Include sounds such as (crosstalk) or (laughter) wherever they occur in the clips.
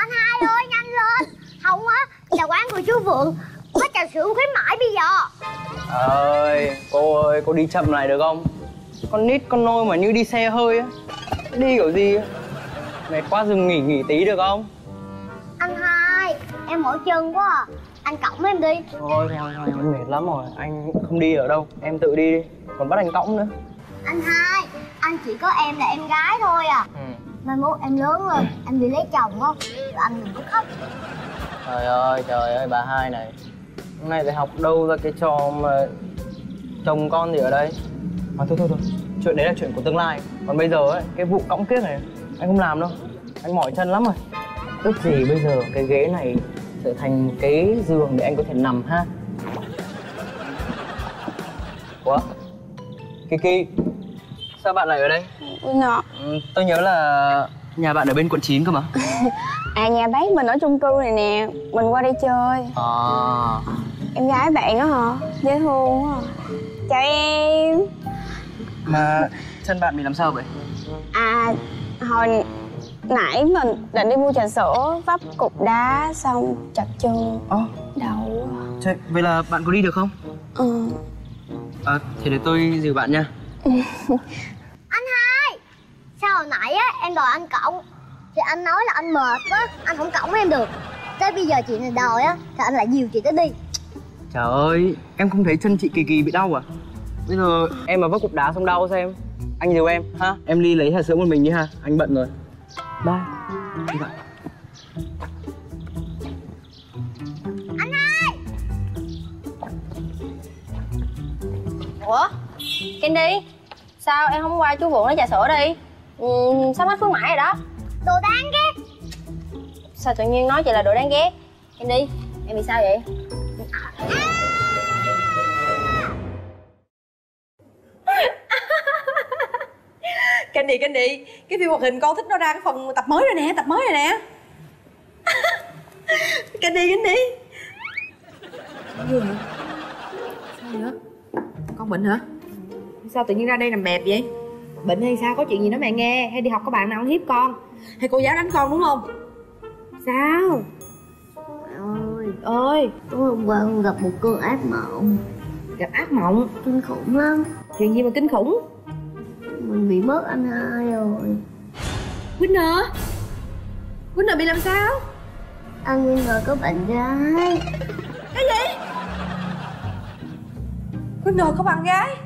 anh hai ơi nhanh lên. Không á là quán của chú vượng. Có trà sữa khuyến mãi bây giờ. Ơi cô ơi cô đi chậm lại được không? Con nít con nôi mà như đi xe hơi á. Đi kiểu gì á? Mệt quá dừng nghỉ nghỉ tí được không? Anh hai em mỏi chân quá à. anh cõng em đi. Thôi thôi thôi mệt lắm rồi. Anh không đi ở đâu. Em tự đi đi. Còn bắt anh cõng nữa. Anh hai anh chỉ có em là em gái thôi à. Ừ. mai mốt em lớn lên anh đi lấy chồng không? Rồi anh đừng có khóc. Trời ơi trời ơi bà hai này. Hôm nay phải học đâu ra cái trò mà chồng con gì ở đây? Mà thôi thôi thôi. Chuyện đấy là chuyện của tương lai. Còn bây giờ ấy cái vụ cõng kiếc này anh không làm đâu. Anh mỏi chân lắm rồi. Ước gì bây giờ cái ghế này trở thành cái giường để anh có thể nằm ha? Ủa? Kiki sao bạn lại ở đây? Nọ ừ, tôi nhớ là nhà bạn ở bên quận 9 cơ mà. (laughs) À nhà bác mình ở chung cư này nè. Mình qua đây chơi. À. Em gái bạn đó hả? Dễ thương quá à. Chào em. Mà chân bạn bị làm sao vậy? À hồi nãy mình định đi mua trà sữa Vấp cục đá xong chặt chân Ồ, Đau quá. Trời, vậy là bạn có đi được không? Ừ. À, thì để tôi dìu bạn nha (laughs) anh hai sao hồi nãy á em đòi anh cõng thì anh nói là anh mệt quá anh không cõng em được tới bây giờ chị này đòi á thì anh lại dìu chị tới đi Trời ơi, em không thấy chân chị kỳ kỳ bị đau à? Bây giờ em mà vấp cục đá xong đau xem Anh dìu em, ha? Em đi lấy trà sữa một mình đi ha, anh bận rồi Bye Đi bạn. Ủa? Candy Sao em không qua chú Vượng lấy trà sữa đi ừ, Sắp hết khuyến mãi rồi đó đồ đáng ghét Sao tự nhiên nói chị là đồ đáng ghét Candy Em bị sao vậy? (laughs) Candy Candy Cái phim hoạt hình con thích nó ra cái phần tập mới rồi nè Tập mới rồi nè (laughs) Candy Candy Gì hả? Sao nữa? Con bệnh hả? Sao tự nhiên ra đây nằm bẹp vậy? Bệnh hay sao? Có chuyện gì nói mẹ nghe Hay đi học có bạn nào hiếp con Hay cô giáo đánh con đúng không? Sao? ơi Ơi tối hôm qua con gặp một cơn ác mộng Gặp ác mộng kinh khủng lắm Chuyện gì mà kinh khủng mình bị mất anh hai rồi Winner Winner bị làm sao? anh nguyên rồi có bạn gái Cái gì? Winner có bạn gái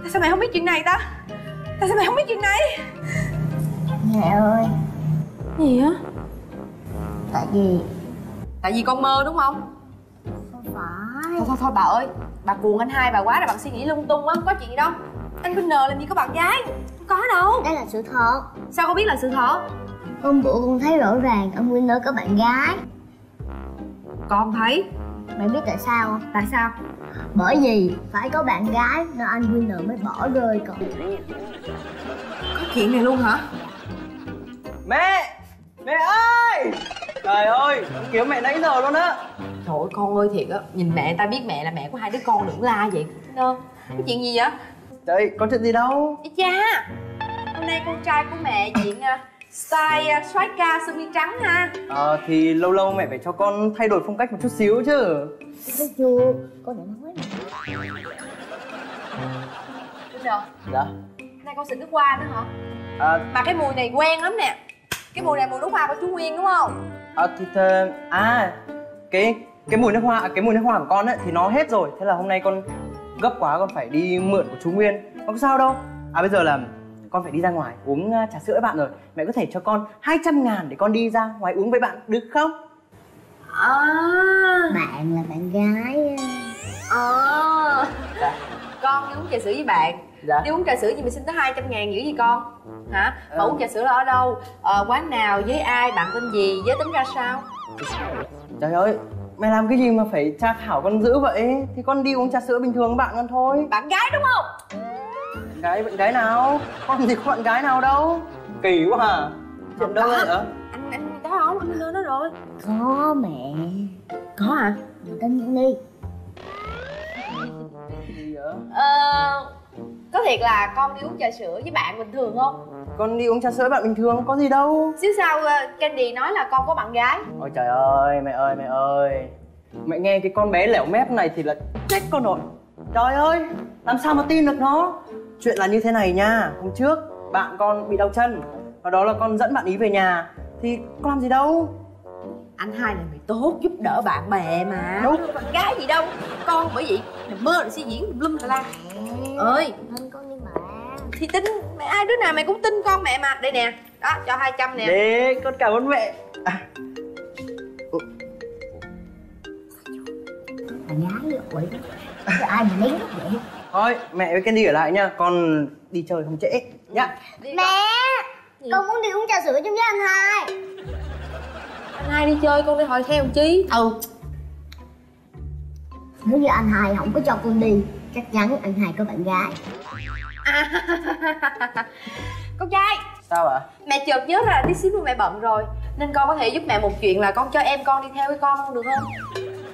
Tại sao mày không biết chuyện này ta? Tại sao mày không biết chuyện này? mẹ ơi Gì á? tại vì Tại vì con mơ đúng không? không phải Thôi thôi thôi bà ơi Bà cuồng anh hai bà quá rồi bạn suy nghĩ lung tung á Có chuyện gì đâu Anh Winner làm gì có bạn gái Không có đâu đây là sự thật Sao con biết là sự thật? hôm bữa con thấy rõ ràng anh Winner có bạn gái Con thấy mày biết tại sao không Tại sao? Bởi vì phải có bạn gái nên anh Winner mới bỏ rơi con Có chuyện này luôn hả? Mẹ! Mẹ ơi! Trời ơi, con kiếm mẹ nãy giờ luôn á. Trời ơi con ơi thiệt á. Nhìn mẹ ta biết mẹ là mẹ của hai đứa con đừng la vậy. Nơ Cái chuyện gì vậy? Trời, có chuyện gì đâu? Ê cha! Hôm nay con trai của mẹ diện uh, style soái ca sơ mi trắng ha. Ờ, thì lâu lâu mẹ phải cho con thay đổi phong cách một chút xíu chứ. Chưa? Con đã nói mà Đúng rồi Dạ Hôm nay con xịt nước hoa nữa hả? À, Mà cái mùi này quen lắm nè. Cái mùi này mùi nước hoa của chú Nguyên đúng không? à thì thơ, à cái cái mùi nước hoa cái mùi nước hoa của con ấy thì nó hết rồi. Thế là hôm nay con gấp quá con phải đi mượn của chú Nguyên. Không có sao đâu. À bây giờ là con phải đi ra ngoài uống uh, trà sữa với bạn rồi. Mẹ có thể cho con 200 ngàn để con đi ra ngoài uống với bạn được không? À. Bạn là bạn gái Ờ. Dạ. Con đi uống trà sữa với bạn dạ Đi uống trà sữa gì mà xin tới 200 ngàn dữ gì con? Hả? Mà Ờ. uống trà sữa là ở đâu? Ờ, quán nào, với ai, bạn tên gì, giới tính ra sao? trời ơi mẹ làm cái gì mà phải tra khảo con dữ vậy thì con đi uống trà sữa bình thường với bạn con thôi Bạn gái đúng không? gái bạn gái nào con gì có bạn gái nào đâu kỳ quá à chuyện đâu vậy Anh, anh có không? Anh lên đó rồi có mẹ Có hả? mình tin đi gì vậy Ờ, có thiệt là con đi uống trà sữa với bạn bình thường không? con đi uống trà sữa với bạn bình thường có gì đâu. Xíu sau ờ, Candy nói là con có bạn gái. Ôi trời ơi mẹ ơi mẹ ơi. Mẹ nghe cái con bé lẻo mép này thì là chết con rồi. Trời ơi làm sao mà tin được nó? Chuyện là như thế này nha hôm trước bạn con bị đau chân và đó là con dẫn bạn ý về nhà. Thì con làm gì đâu anh hai là người tốt giúp đỡ bạn bè mà. Đúng. Bạn gái gì đâu. Con bởi vậy nằm mơ rồi suy diễn lum la la. Ơi. Nên con đi mà thì tin mẹ ai đứa nào mẹ cũng tin con mẹ mà. Đây nè. Đó cho 200 nè. Đấy, con cảm ơn mẹ. À, quỷ Chứ ai mà lúc vậy? Thôi, mẹ với Candy ở lại nha. Con đi chơi không trễ. Nhá. Mẹ Con muốn đi uống trà sữa chung với anh hai hai đi chơi con đi hỏi theo chi Ừ. Nếu như anh hai không có cho con đi Chắc chắn anh hai có bạn gái. (laughs) Con trai. Sao ạ? mẹ chợt nhớ ra là tí xíu nữa mẹ bận rồi nên con có thể giúp mẹ một chuyện là con cho em con đi theo với con không được không?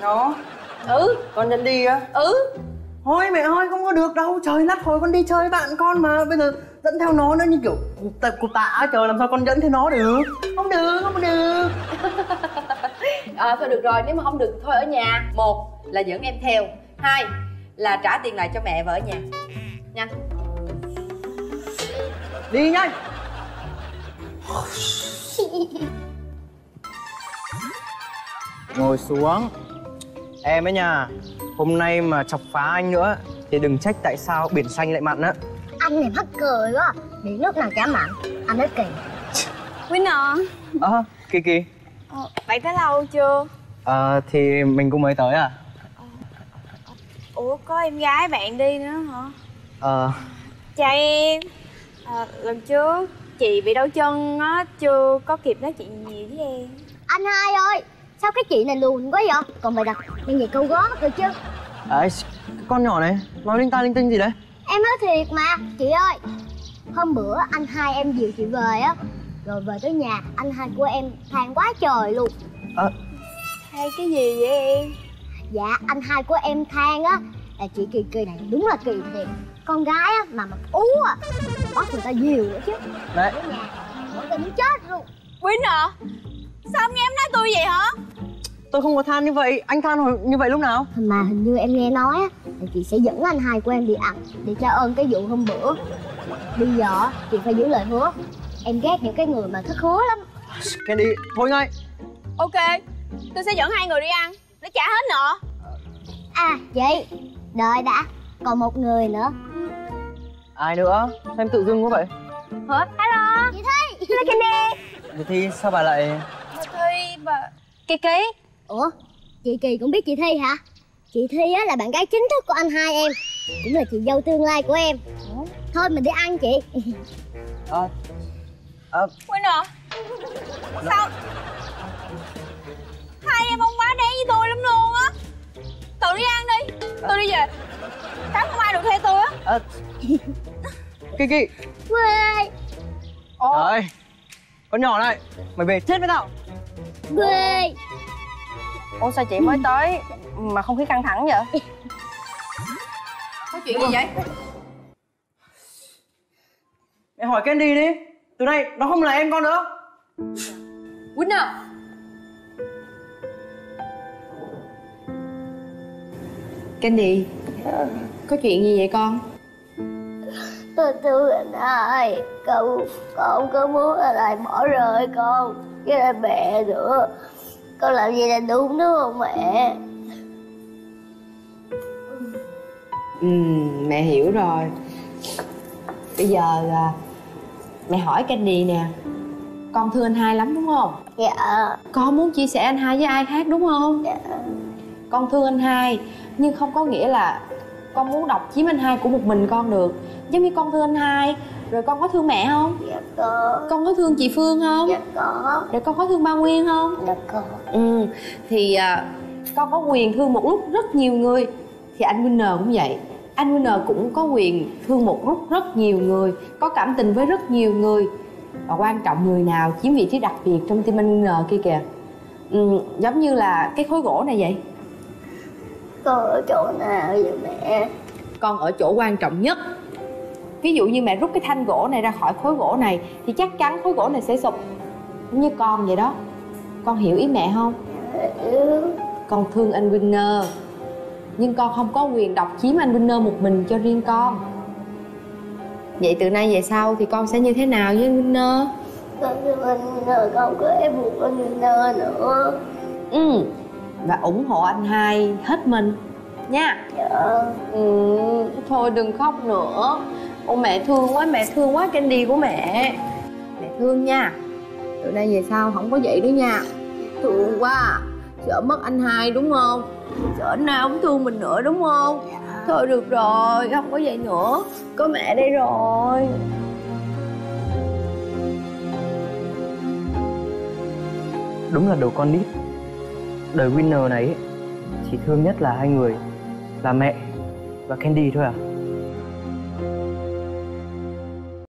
Nó, ừ. Con dẫn đi á. Ừ. Thôi mẹ ơi, không có được đâu. Trời lát hồi con đi chơi với bạn con mà. Bây giờ dẫn theo nó nữa như kiểu tạ, cục tạ Trời làm sao con dẫn theo nó được? Không được, không được. À, (laughs) thôi được rồi nếu mà không được thôi ở nhà. Một là dẫn em theo. Hai là trả tiền lại cho mẹ và ở nhà. Nhanh Đi nhanh. (laughs) Ngồi xuống. Em ấy nha Hôm nay mà chọc phá anh nữa Thì đừng trách tại sao biển xanh lại mặn á Anh này mắc cười quá Biển nước nào chả mặn Anh nói kỳ Winner Ờ, Kỳ Kỳ. Ờ, Bạn tới lâu chưa? Ờ, thì mình cũng mới tới à. Ủa có em gái bạn đi nữa hả? Ờ, Chào em. À, Lần trước chị bị đau chân á Chưa có kịp nói chuyện gì với em. Anh hai ơi Sao cái chị này lùn quá vậy? Còn mày đặt nhân gì câu gót rồi chứ. Ấy, cái con nhỏ này Nói linh ta linh tinh gì đấy Em nói thiệt mà Chị ơi. Hôm bữa anh hai em dìu chị về á Rồi về tới nhà Anh hai của em than quá trời luôn. Ờ, Hay cái gì vậy em? Dạ anh hai của em than á Là chị Kỳ Kỳ này đúng là kỳ thiệt. Con gái á mà mặt ú à Bắt người ta dìu nữa chứ. Đấy Ở nhà Mỗi người muốn chết luôn. Winner Sao em nghe em nói tôi vậy hả? Tôi không có than như vậy. Anh than hồi như vậy lúc nào? Mà hình như em nghe nói á chị sẽ dẫn anh hai của em đi ăn. Để trả ơn cái vụ hôm bữa. Bây giờ á, chị phải giữ lời hứa. Em ghét những cái người mà thất hứa lắm. Candy, thôi ngay. Ok Tôi sẽ dẫn hai người đi ăn. Để trả hết nợ. À chị Đợi đã. Còn một người nữa. Ai nữa? Sao em tự dưng quá vậy? Hả? Hello? Chị Thi. Hello Candy. Vậy thì sao bà lại... Bà Thi và Kỳ Kỳ. Ủa? Chị Kỳ cũng biết chị Thi hả Chị Thi á là bạn gái chính thức của anh hai em Cũng là chị dâu tương lai của em. Thôi mình đi ăn chị. À, à, Winner Sao? Hai em ông quá đáng với tôi lắm luôn á. Tự đi ăn đi. Tôi đi về. Chắc không ai được theo tôi á. À, Kiki Quê. Trời Con nhỏ này Mày về chết với tao. Quê ủa sao chị mới tới mà không khí căng thẳng vậy? Có chuyện gì vậy? Mẹ hỏi Candy đi. Từ nay nó không là em con nữa. Winner Candy Có chuyện gì vậy con? Tôi thương anh hai Cậu Con có muốn anh hai bỏ rơi con Với lại mẹ nữa Con làm gì là đúng đúng không mẹ? Ừ, mẹ hiểu rồi. Bây giờ là Mẹ hỏi Candy nè. Con thương anh hai lắm đúng không? Dạ. Con muốn chia sẻ anh hai với ai khác đúng không? Dạ. Con thương anh hai Nhưng không có nghĩa là Con muốn độc chiếm anh hai của một mình con được. Giống như con thương anh hai Rồi con có thương mẹ không? Dạ có. Con có thương chị Phương không? Dạ có. Rồi con có thương ba Nguyên không? Dạ có. Ừ, thì à, con có quyền thương một lúc rất nhiều người Thì anh Winner cũng vậy. Anh Winner cũng có quyền thương một lúc rất nhiều người Có cảm tình với rất nhiều người. Và quan trọng người nào chiếm vị trí đặc biệt trong tim anh Winner kia kìa. Ừ, Giống như là cái khối gỗ này vậy. Con ở chỗ nào vậy mẹ? Con ở chỗ quan trọng nhất ví dụ như mẹ rút cái thanh gỗ này ra khỏi khối gỗ này thì chắc chắn khối gỗ này sẽ sụp Giống như con vậy đó. Con hiểu ý mẹ không? Con thương anh Winner nhưng con không có quyền độc chiếm anh Winner một mình cho riêng con. Vậy từ nay về sau thì con sẽ như thế nào với anh Winner? Con thương anh Winner không có ép buộc anh Winner nữa. Ừ và ủng hộ anh hai hết mình. Nha. Dạ. Ừ thôi đừng khóc nữa ô mẹ thương quá mẹ thương quá Candy của mẹ. Mẹ thương nha. Từ nay về sau không có vậy nữa nha. Thương quá. Sợ mất anh hai đúng không? Sợ anh hai không thương mình nữa đúng không? Thôi được rồi không có vậy nữa. Có mẹ đây rồi. Đúng là đồ con nít. Đời winner này chỉ thương nhất là hai người là mẹ và candy thôi à